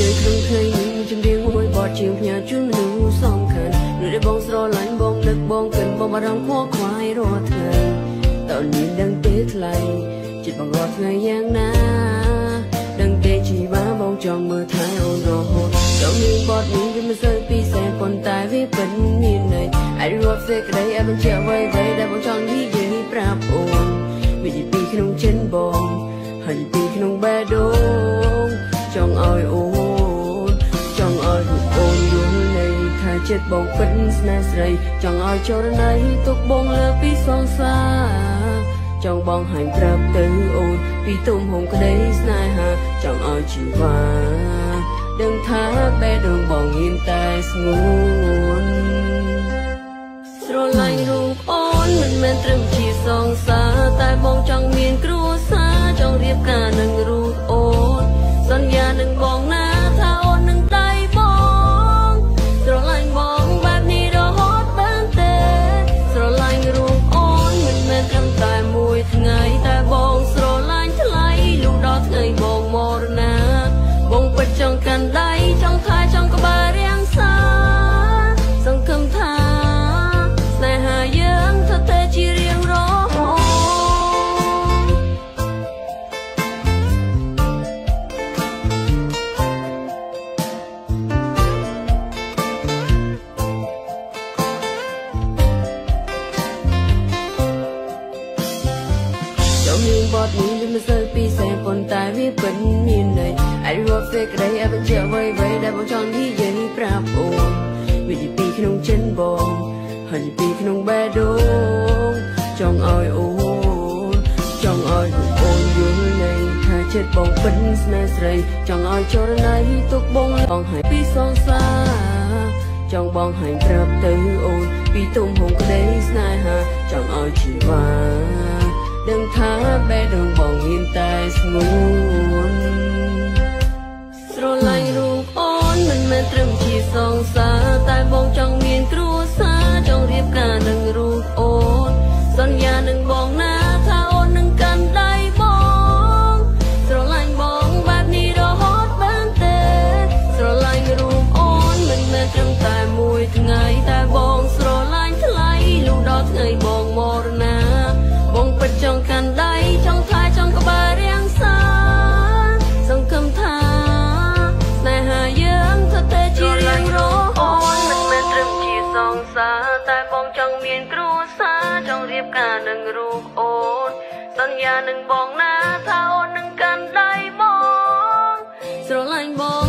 ជើក្នុងថ្ងៃនេះជំរាបមួយបទជាផ្ញើជូនមនុស្សសំខាន់ឬដែលបងស្រឡាញ់បងនឹកបងកិនបងបារម្ភខកខ្វាយរាល់ថ្ងៃតើនាងដឹងទេថ្លៃចិត្តបងរាល់ថ្ងៃយ៉ាងណាដឹងទេជីវាបងចង់មើលថែអូនរហូតចង់មានបទនេះវាមិនសូវពិសេសប៉ុន្តែវាពិតមានន័យអាចរាប់សេចក្តីឲ្យបញ្ជាក់អ្វីៗដែលបងចង់ ចិត្តបងពិតស្នេហ៍ស្រី ចង់ឲ្យចរណៃទុកបងលើពីសងសាចង់បងហាញប្រាប់ទៅអូន ពីទុំហងក្តីស្នេហាចង់ឲ្យជីវ៉ាដឹងថាបេះដូងបងមានតែស្ងួនស្រឡាញ់រូបអូនមិនមែនត្រឹមជាសងសាតែបងចង់មានគ្រួសារចង់រៀបការនឹងរូ ចូលមានបទនេះវាមិនសូវពិសេសប៉ុន្តែវាពិតមានន័យអាចរាប់សេចក្តីឲ្យបញ្ជាក់អ្វីៗដែលបងចង់និយាយប្រាប់អូនវាជាពីក្នុងចិនបងហើយជាពីក្នុងបេះដូងចង់ឲ្យអូនចង់ឲ្យរូបអូនយល់នៃថាចិត្តបងពិតស្នេហ៍ស្រីចង់ឲ្យចរណៃទុកបងបងឲ្យពីសងសាចង់បងឲ្យប្រាប់ទៅអូនពីទុំហងក្តីស្នេហាចង់ឲ្យជីវ៉ា ដឹងថាបេះដូងបងមានតែស្ងួនស្រឡាញ់រូបអូនមិនមែនត្រឹមជាសងសាតែ សារចង់រៀបការនឹងរូបអូន សន្យានឹងបងណាថាអូននឹងកាន់ដៃបងស្រឡាញ់បងបែប